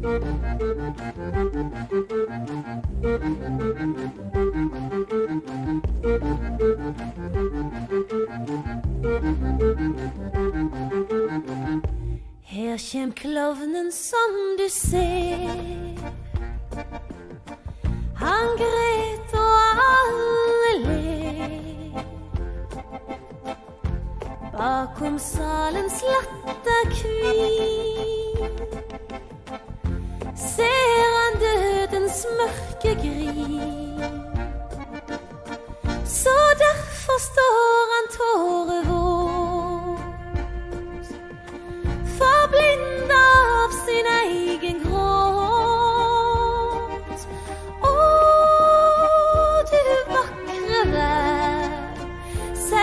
Her kjem klovnen som du ser. Han gret og alle ler. Bakom salens latterkvin dødens mørke gri. Så derfor står